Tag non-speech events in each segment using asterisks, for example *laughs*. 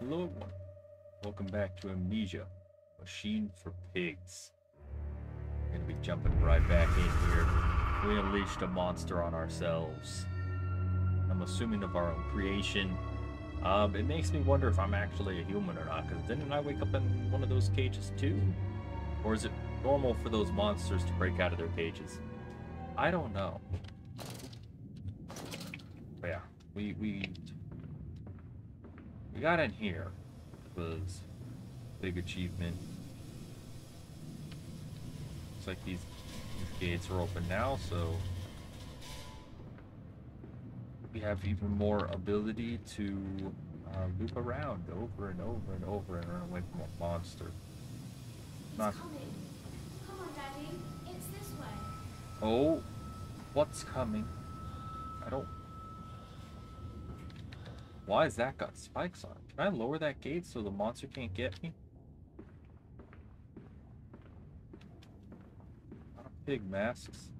Hello, everyone. Welcome back to Amnesia, Machine for Pigs. We're gonna be jumping right back in here. We unleashed a monster on ourselves. I'm assuming of our own creation. Um, it makes me wonder if I'm actually a human or not, because didn't I wake up in one of those cages too? Or is it normal for those monsters to break out of their cages? I don't know. But yeah, we we we got in here. It was big achievement. Looks like these, these gates are open now, so we have even more ability to uh, loop around over and over and over and run away from a monster. Not- coming. Come on, Daddy. It's this way. Oh, what's coming? I don't. Why has that got spikes on? Can I lower that gate so the monster can't get me? Pig masks.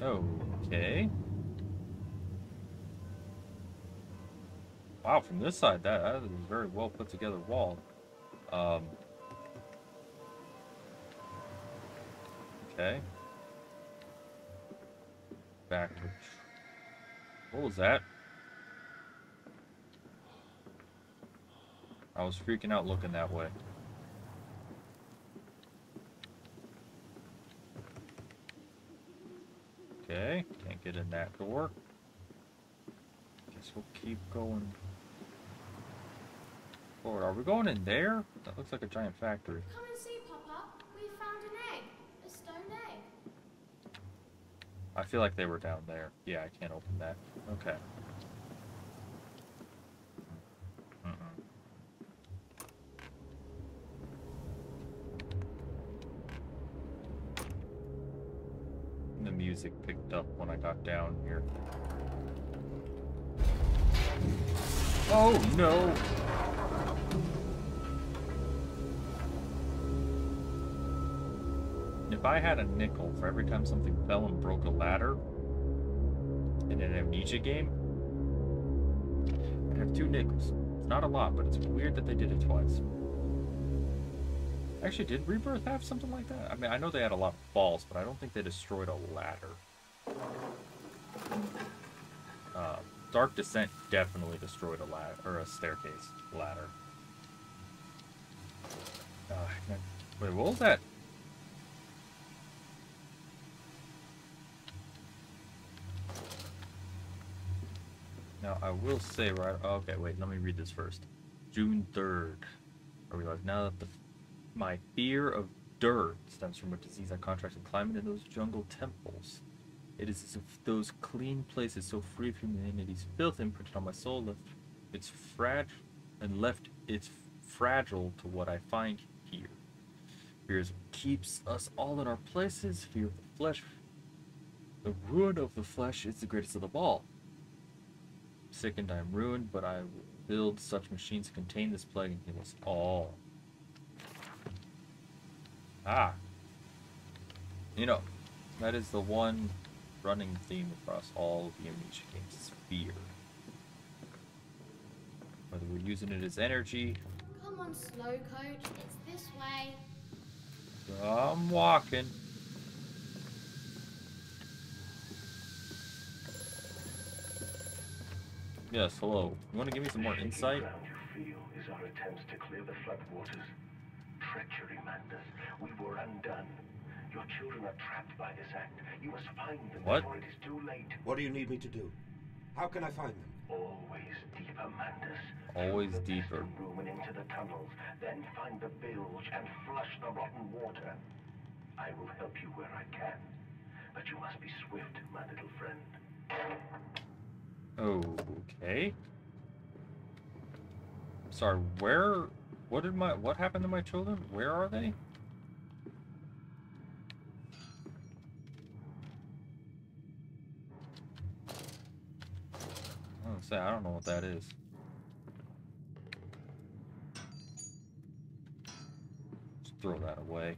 Okay. Wow, from this side, that, that is a very well put together wall. Um, Okay. Backwards. What was that? I was freaking out looking that way. Okay, can't get in that door. Guess we'll keep going forward. Are we going in there? That looks like a giant factory. Come and see, Papa. We found an egg. A stone egg. I feel like they were down there. Yeah, I can't open that. Okay. Mm-mm. The music picked up when I got down here. Oh no! If I had a nickel for every time something fell and broke a ladder in an amnesia game, I'd have two nickels. It's not a lot, but it's weird that they did it twice. Actually, did Rebirth have something like that? I mean, I know they had a lot of falls, but I don't think they destroyed a ladder. Uh, Dark Descent definitely destroyed a ladder or a staircase ladder. Uh, wait, what was that? Now, I will say, right. Okay, wait, let me read this first. June 3rd. I realized now that the, my fear of dirt stems from a disease I contracted climbing in those jungle temples. It is as if those clean places, so free of humanity's filth, imprinted on my soul, left its fragile and left its fragile to what I find here. Fear is what keeps us all in our places. Fear of the flesh. The ruin of the flesh is the greatest of them all. Sickened, I am ruined, but I will build such machines to contain this plague and heal us all. Ah. You know, that is the one running theme across all of the Amnesia games is fear. Whether we're using it as energy, Come on, slow coach. It's this way. I'm walking. Yes, hello. You want to give me some more insight? The ground you feel is our attempts to clear the floodwaters. Treachery, Mandus. We were undone. Your children are trapped by this act. You must find them What? before it is too late. What do you need me to do? How can I find them? Always deeper, Mandus. Always the deeper. piston room and into the tunnels. Then find the bilge and flush the rotten water. I will help you where I can. But you must be swift, my little friend. Oh. Okay. Sorry, where what did my what happened to my children? Where are they? I don't say I don't know what that is. Just throw that away.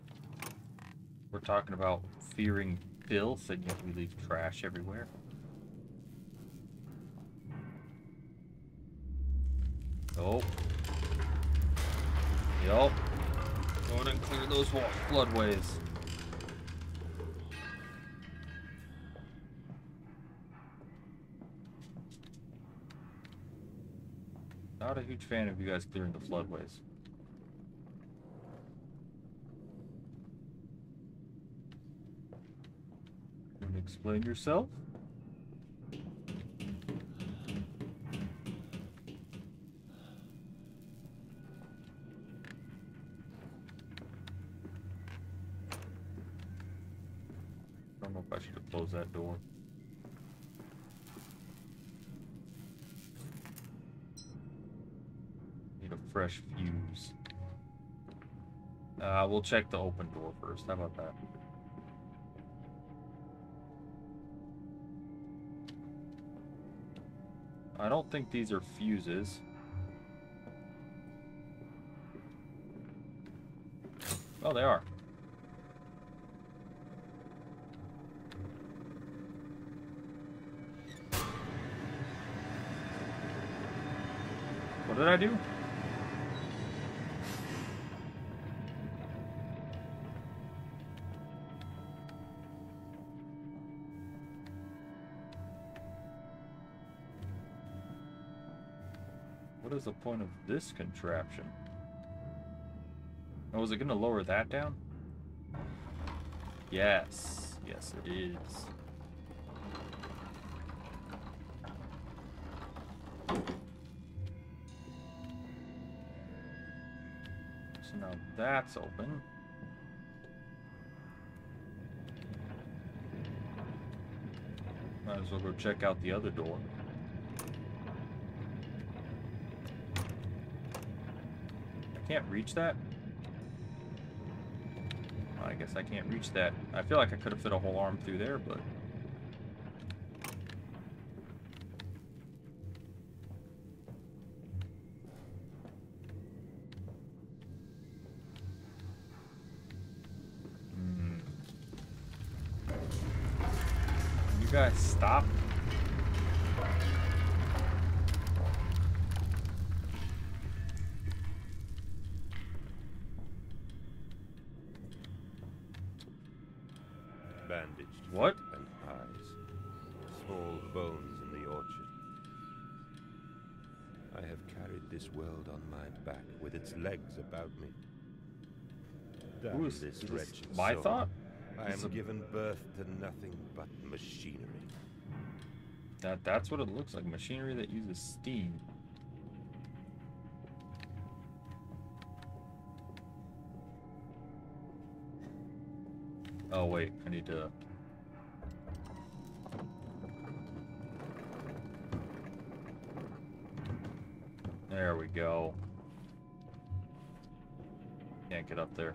We're talking about fearing filth and yet we leave trash everywhere. Yup. Yup. Go ahead and clear those floodways. Not a huge fan of you guys clearing the floodways. Explain yourself? Uh, we'll check the open door first. How about that? I don't think these are fuses. Oh, they are. What did I do? What is the point of this contraption? Oh, is it going to lower that down? Yes. Yes, it is. So now that's open. Might as well go check out the other door. I can't reach that? I guess I can't reach that. I feel like I could have fit a whole arm through there, but... Damn Who is this is this wretched my soul. thought? I am given birth to nothing but machinery. That that's what it looks like. Machinery that uses steam. Oh wait, I need to There we go. Can't get up there.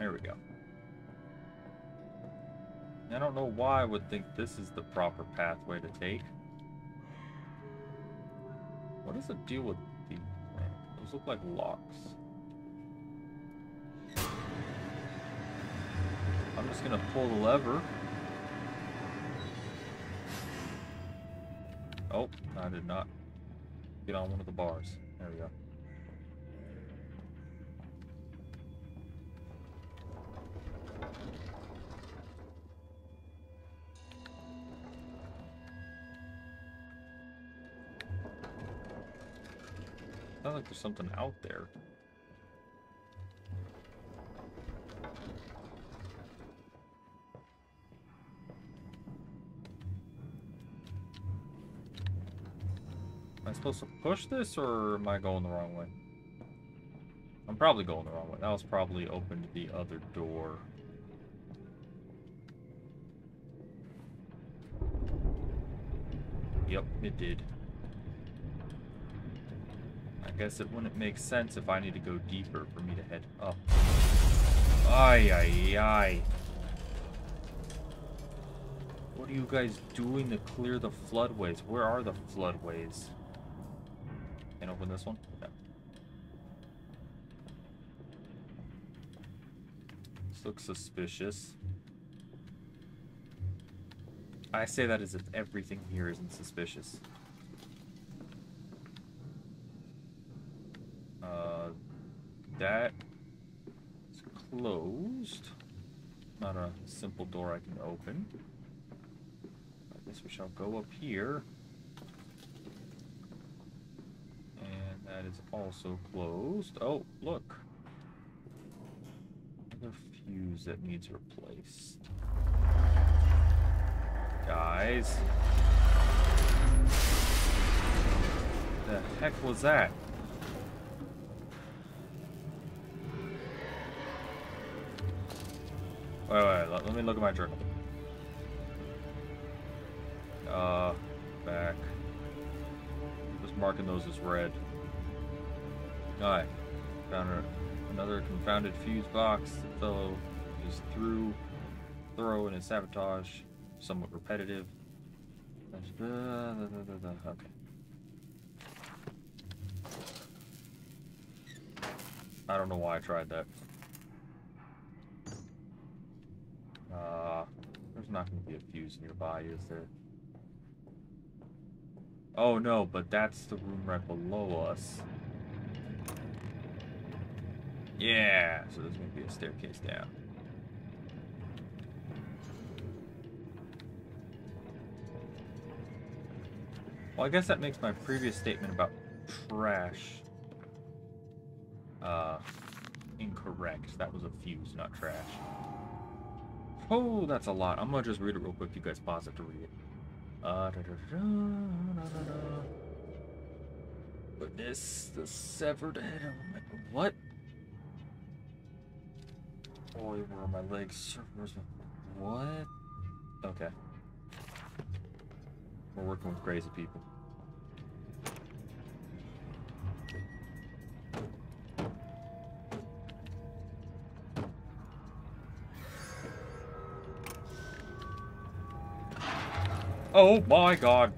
There we go. I don't know why I would think this is the proper pathway to take. What is the deal with these? Those look like locks. I'm just gonna pull the lever. Oh, I did not get on one of the bars. There we go. Sounds like there's something out there. Am I supposed to push this or am I going the wrong way? I'm probably going the wrong way. That was probably opened the other door. Yep, it did. I guess it wouldn't make sense if I need to go deeper for me to head up. Ay, ay, ay. What are you guys doing to clear the floodways? Where are the floodways? Can I open this one? This looks suspicious. I say that as if everything here isn't suspicious. Uh, that is closed. Not a simple door I can open. I guess we shall go up here. And that is also closed. Oh, look. Another fuse that needs replaced. Guys. The heck was that? Wait, wait, let, let me look at my journal. Uh, back. Just marking those as red. Alright. Found a, another confounded fuse box. The fellow is through, thorough in his sabotage, somewhat repetitive. Okay. I don't know why I tried that. Uh, there's not going to be a fuse nearby, is there? Oh no, but that's the room right below us. Yeah, so there's going to be a staircase down. Well, I guess that makes my previous statement about trash uh, incorrect. That was a fuse, not trash. Oh, that's a lot. I'm gonna just read it real quick. You guys pause it to read it. Uh, da, da, da. Witness the severed head of my... What? Boy, where are my legs? What? Okay. We're working with crazy people. Oh my god.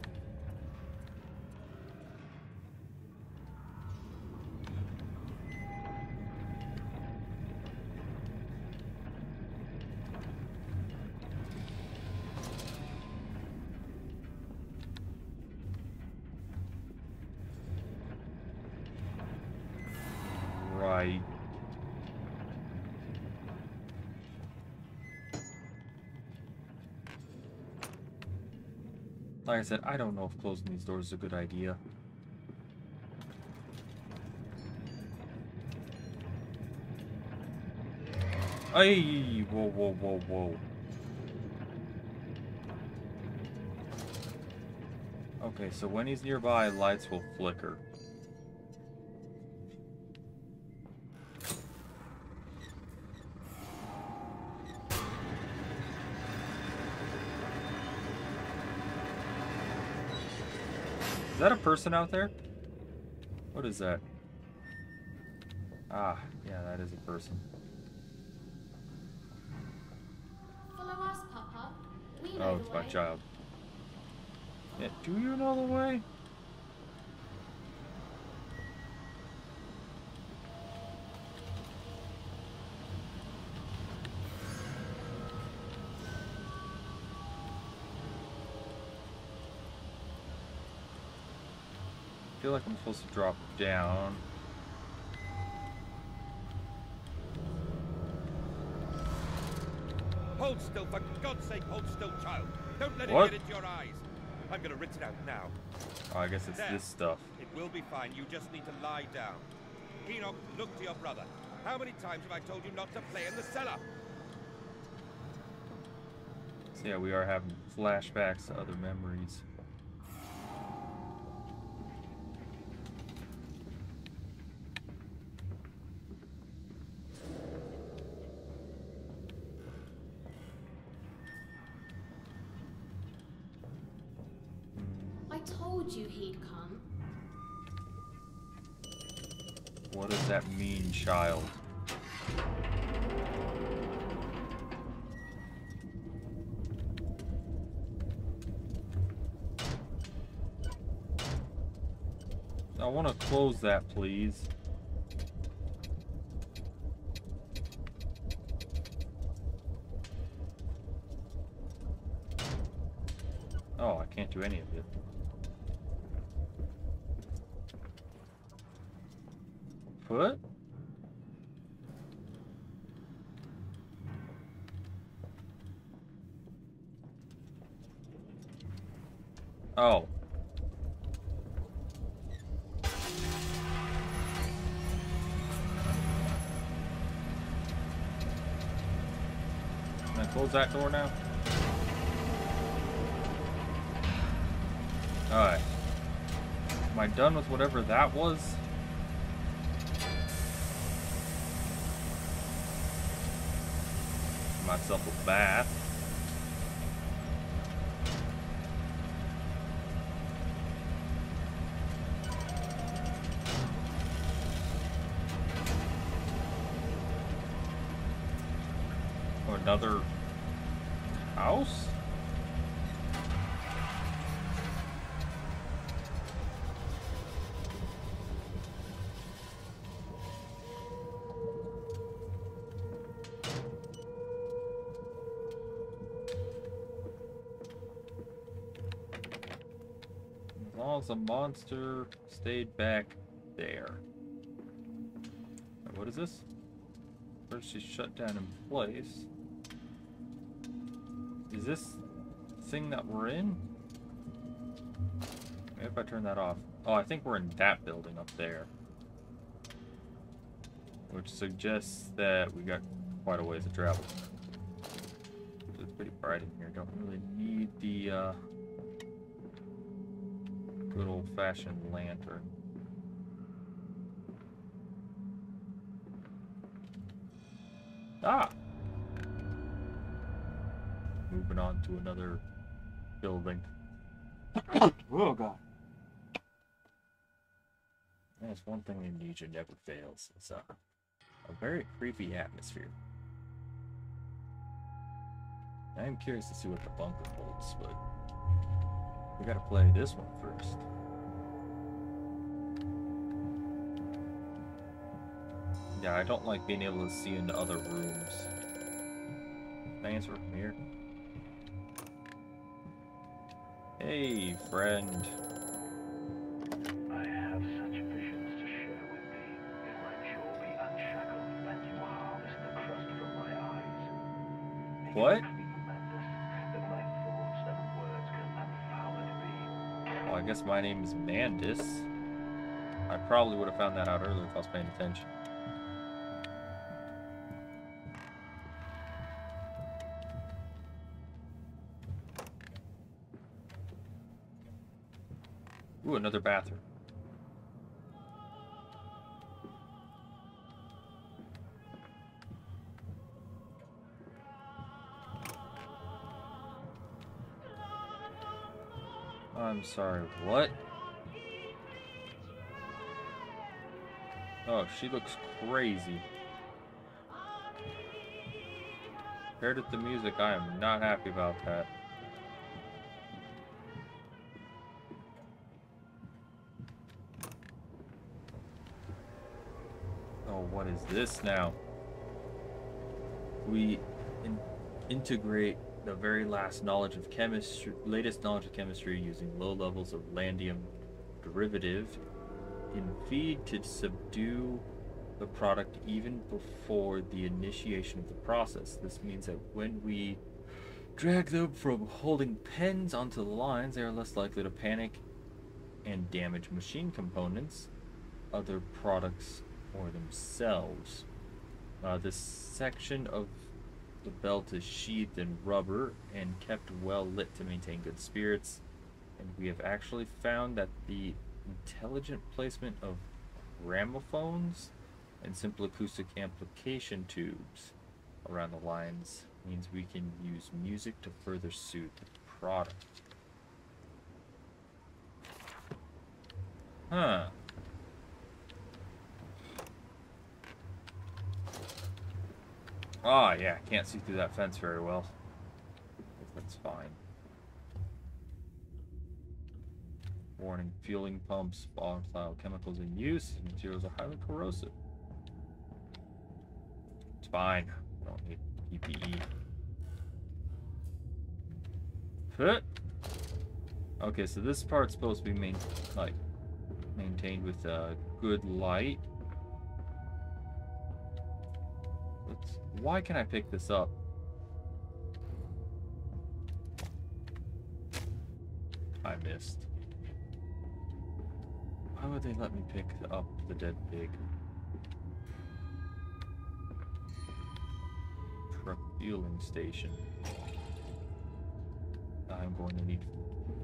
Right. Like I said, I don't know if closing these doors is a good idea. Hey, whoa, whoa, whoa, whoa. Okay, so when he's nearby, lights will flicker. That a person out there? What is that? Ah, yeah, that is a person. Follow us, Papa. We know Oh, it's my way. child. Yeah, do you know the way? Feel like I'm supposed to drop down. Hold still, for God's sake, hold still, child. Don't let What? it get into your eyes. I'm gonna rinse it out now. Oh, I guess it's There. this stuff. It will be fine. You just need to lie down. Enoch, look to your brother. How many times have I told you not to play in the cellar? So yeah, we are having flashbacks to other memories. Told you he'd come. What does that mean, child? I want to close that, please. Oh, I can't do any of it. What? Oh. Can I close that door now? Alright. Am I done with whatever that was? Myself a bath. The monster stayed back there. What is this? First she shut down in place. Is this thing that we're in? Maybe if I turn that off. Oh, I think we're in that building up there. Which suggests that we got quite a ways to travel. It's pretty bright in here. Don't really need the uh, good old-fashioned lantern. Ah! Moving on to another building. *coughs* Oh god. That's one thing Amnesia never fails. It's a, a very creepy atmosphere. I am curious to see what the bunker holds, but we gotta play this one first. Yeah, I don't like being able to see into other rooms. Can I answer from here? Hey, friend. I have such visions to share with thee. If my jaw be unshackled, and you harvest the crust from my eyes. What? My name is Mandus. I probably would have found that out earlier if I was paying attention. Ooh, another bathroom. Sorry, what? Oh, she looks crazy. Compared to the music, I am not happy about that. Oh, what is this now? We in integrate the very last knowledge of chemistry, latest knowledge of chemistry using low levels of laudanum derivative in feed to subdue the product even before the initiation of the process. This means that when we drag them from holding pens onto the lines, they are less likely to panic and damage machine components, other products, or themselves. Uh, this section of the belt is sheathed in rubber and kept well lit to maintain good spirits. And we have actually found that the intelligent placement of gramophones and simple acoustic amplification tubes around the lines means we can use music to further suit the product. Huh. Ah, yeah, can't see through that fence very well. That's fine. Warning, fueling pumps, volatile chemicals in use, materials are highly corrosive. It's fine. Don't need PPE. Fit. Okay, so this part's supposed to be main, like maintained with uh, good light. Why can I pick this up? I missed. Why would they let me pick up the dead pig? Fueling station. I'm going to need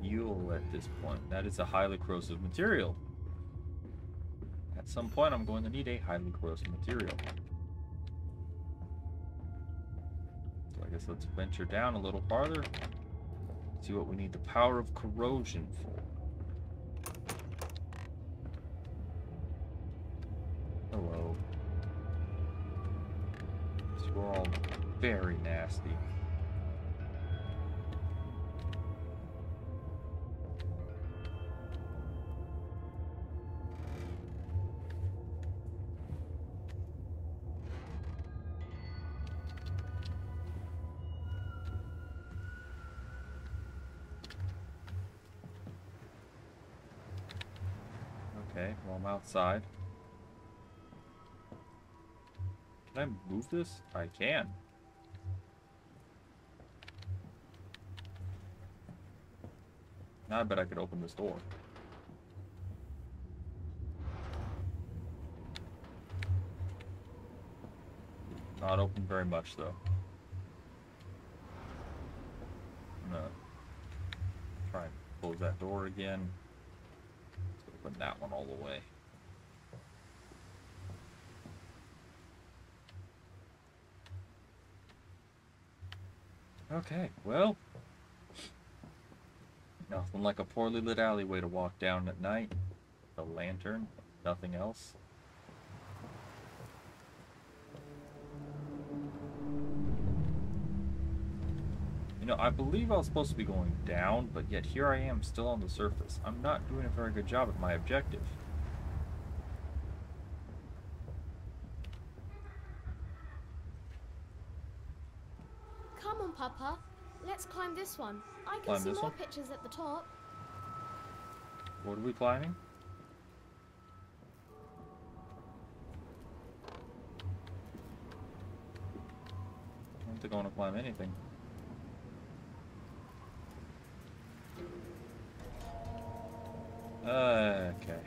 fuel at this point. That is a highly corrosive material. At some point, I'm going to need a highly corrosive material. I guess let's venture down a little farther. See what we need the power of corrosion for. Hello. So we're all very nasty. Outside. Can I move this? I can. Now I bet I could open this door. Not open very much though. I'm gonna try and close that door again. Let's open that one all the way. Okay, well. Nothing like a poorly lit alleyway to walk down at night. A lantern, nothing else. You know, I believe I was supposed to be going down, but yet here I am still on the surface. I'm not doing a very good job at my objective. Come on, Papa. Let's climb this one. I can Climb see more one? pictures at the top. What are we climbing? I don't think I want to climb anything. Okay.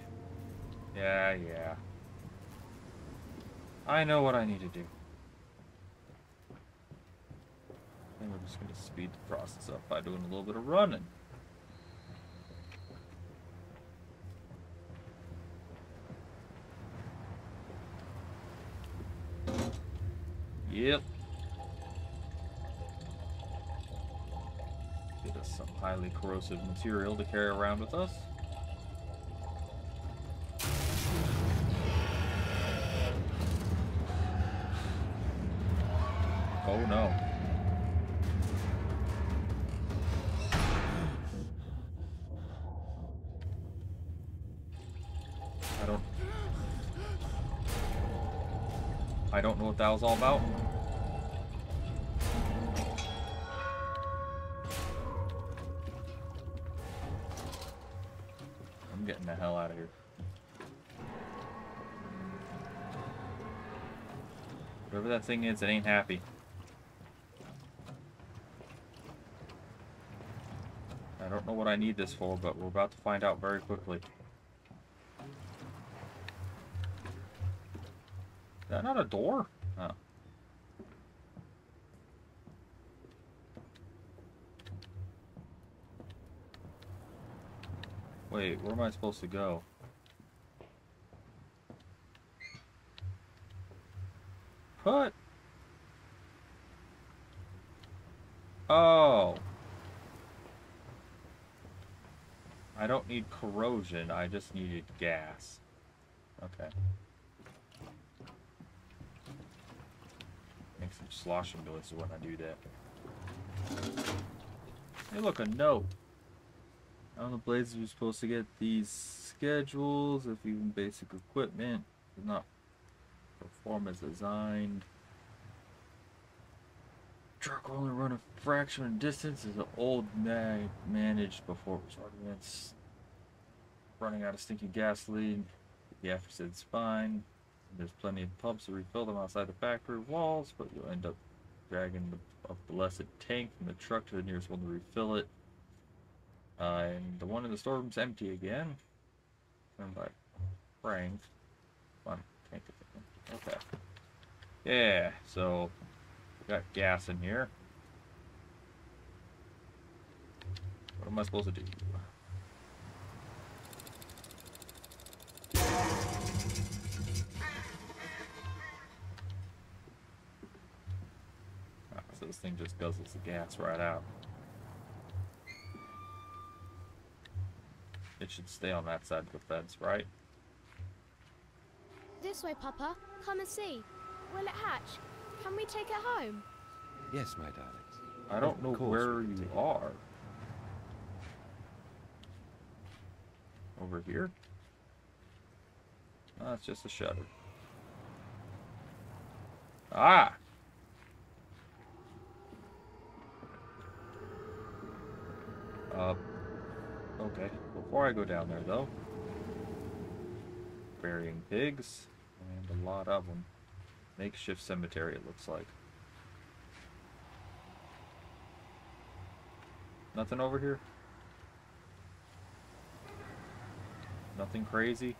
Yeah, yeah. I know what I need to do. I think just going to speed the process up by doing a little bit of running. Yep. Get us some highly corrosive material to carry around with us. Oh no. What that was all about. I'm getting the hell out of here. Whatever that thing is, it ain't happy. I don't know what I need this for, but we're about to find out very quickly. Is that not a door? Oh. Wait, where am I supposed to go? Put. Oh. I don't need corrosion, I just needed gas. Okay. Make some sloshing noises when I do that. Hey, look, a note. On the blades, you're supposed to get these schedules if even basic equipment. Does not perform as designed. Truck will only run a fraction of distance as the old mag managed before it was. Running out of stinking gasoline. The after said it's fine. There's plenty of pumps to refill them outside the factory walls, but you'll end up dragging the, a blessed tank from the truck to the nearest one to refill it. Uh, and the one in the storeroom's empty again. Turned by Frank. Come. Okay. Yeah, so got gas in here. What am I supposed to do? Ah, so this thing just guzzles the gas right out. Should stay on that side of the fence, right? This way, Papa. Come and see. Will it hatch? Can we take it home? Yes, my darlings. I don't Of know where you are. Over here? Oh, it's just a shutter. Ah! Uh, okay. Before I go down there, though, burying pigs, and a lot of them. Makeshift cemetery, it looks like. Nothing over here? Nothing crazy?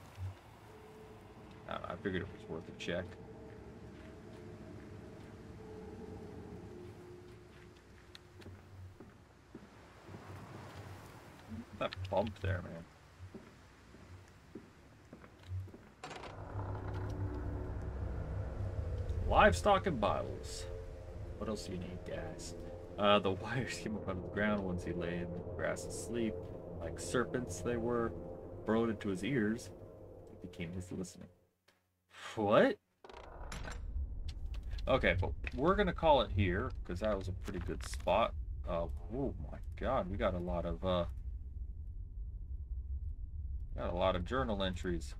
I, I figured it was worth a check. That bump there, man. Livestock and Bibles. What else do you need, guys? Uh, the *laughs* wires came up out of the ground once he lay in the grass asleep. Like serpents they were, burrowed into his ears. It became his listening. What? Okay, but we're gonna call it here, because that was a pretty good spot. Uh, oh my god, we got a lot of, uh... Got a lot of journal entries.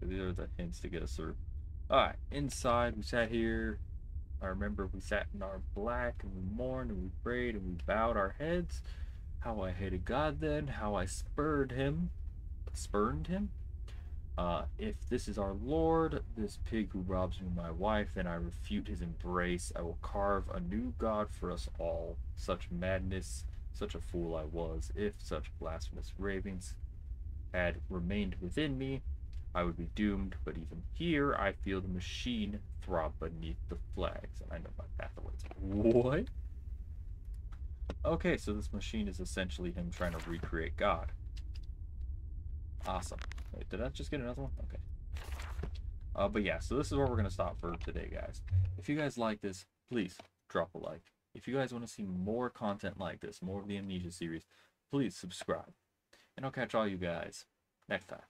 So these are the hints to get us through. Alright, inside, we sat here. I remember we sat in our black and we mourned and we prayed and we bowed our heads. How I hated God then, how I spurred him, spurned him. Uh, if this is our Lord, this pig who robs me of my wife, then I refute his embrace. I will carve a new God for us all. Such madness, such a fool I was. If such blasphemous ravings had remained within me, I would be doomed, but even here I feel the machine throb beneath the flags, and I know my path awaits. What? Okay, so this machine is essentially him trying to recreate God. Awesome. Wait, did I just get another one? Okay. Uh, but yeah, so this is where we're going to stop for today, guys. If you guys like this, please drop a like. If you guys want to see more content like this, more of the Amnesia series, please subscribe. And I'll catch all you guys next time.